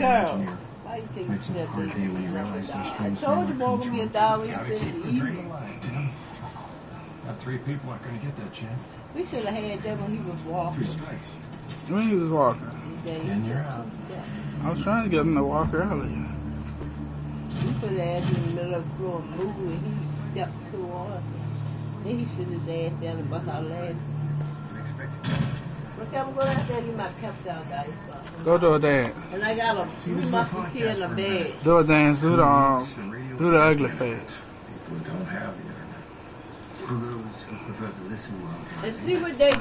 for Girl, engineer. why you think Makes it a that hard they day when you realize those die? I strings told never you more gonna be a come dollar true. in the evening. Tim. Got three people aren't going to get that chance. We should have had that when he was walking. Three strikes. When he was walking. They- Then you're out. I was trying to get him to walk earlier. We put his ass in the middle of the floor and moved and he stepped toward us. Then he should have ass down and bust our legs. Look, I'm going out there, you my pep dog guys. Go do a dance. And I got a blue musketeer in the bed. Do a dance. Do the um, do the ugly face. People don't have the internet. For those who prefer to listen while And see what they